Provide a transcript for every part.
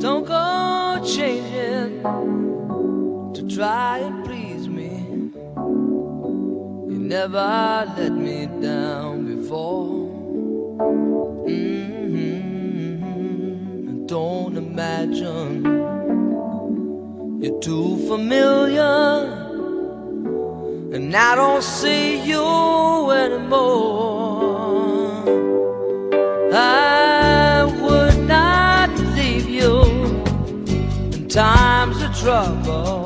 Don't go changing to try and please me. You never let me down before. Mm-hmm. Don't imagine you're too familiar, and I don't see you anymore. I would not leave you in times of trouble.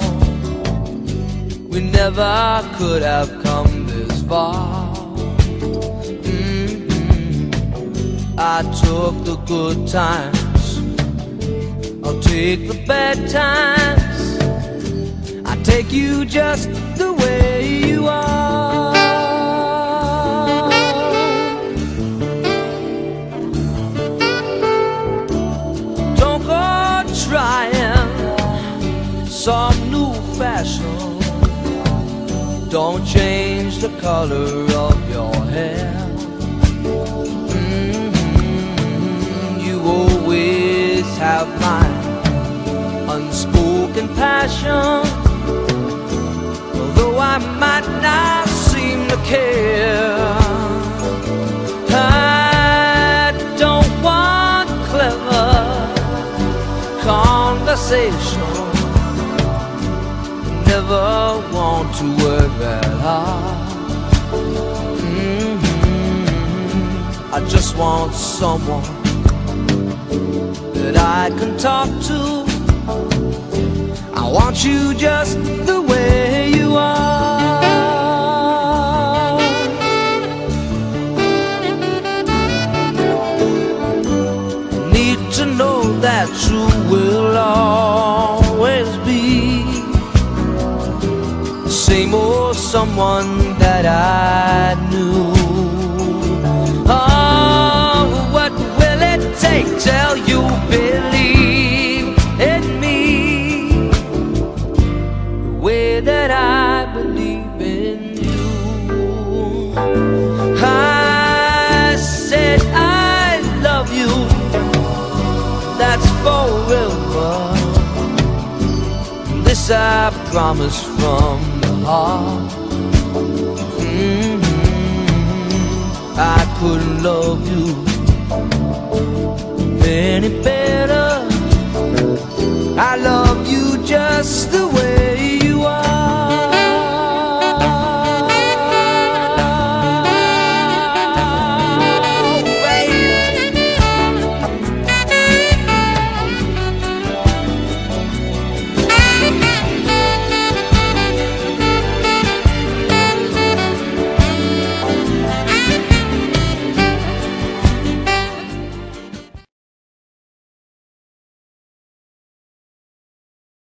We never could have come this far. Mm-hmm. I took the good times, I'll take the bad times. I take you just the some new fashion. Don't change the color of your hair. Mm-hmm. You always have my unspoken passion. I might not seem to care. I don't want clever conversation. Never want to work that hard. Mm-hmm. I just want someone that I can talk to. I want you just the that you will always be same old someone that I knew. Oh, what will it take till you believe in me the way that I believe in you? Forever. This I promise from the heart. Mhm. I couldn't love you any better. I love you just the way